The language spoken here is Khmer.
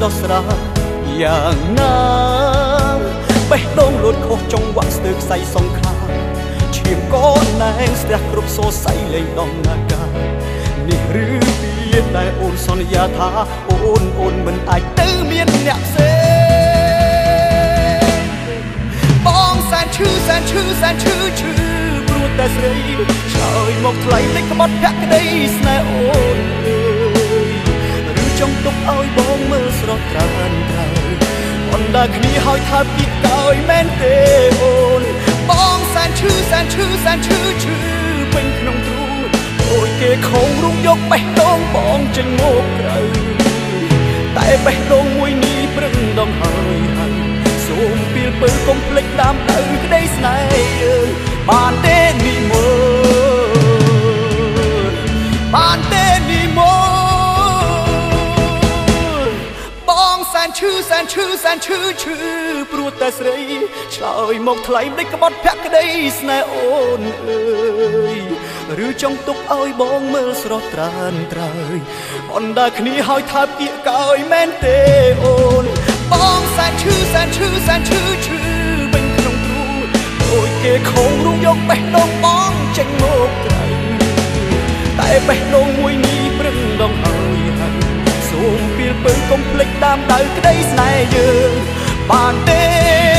ពីសីដោះស្រាយ៉ាងណាបេះដូងលូតខុសចង្វាក់ស្ទើរខ្សែសងខាឈាមកូនណែងស្ទះគ្រប់សោស័យលេងដំណាកានេះឬពីតែអូនសន្យាថាអូនអូនមិនអាចទៅមានអ្នកផ្សេងបងសែនឈឺសែនឈឺសែនឈឺឈឺព្រោះតែស្រីឆ្លើយមកថ្លៃលេចក្បត់ភក្តីស្នេហ៍អូនអើយឬចង់ ទុកឲ្យបងមើលស្រស់ត្រានត្រើអនដាគ្នាហើយថាពីកោយមែនទេអូនបងសែនឈឺសែនឈឺសែនឈឺឈឺពេញក្នុងទ្រូងអូយគេខំរុំយកបេះដូងបងចេញមកក្រៅតែបេះដូងមួយនេះប្រឹងដងហើយហើយសូមពីលពើកុំភ្លេចតាមទៅក្តីស្នេហ៍យើងបានទេនិ នឈឺសែនឈឺឈឺព្រោះតែស្រីឆ្លើយមកថ្លៃមិនក្បត់ភក្តីស្នេហ៍អូនអើយឬចង់ទុកឲ្យបងមើលស្រស់ត្រានត្រើយអនដាគ្នាហើយថាពាក្យកោយមែនទេអូនបងសែនឈឺសែនឈឺសែនឈឺឈឺវិញក្នុងទ្រូងអូយគេខំរុំយកបេះដូងបងចេញមកក្រៅតែបេះដូងមួយនេះប្រឹងដងហើយហើយសូមពីល ពើកុំភ្លេចតាមដៅក្តីស្នេហ៍យើងបានទេ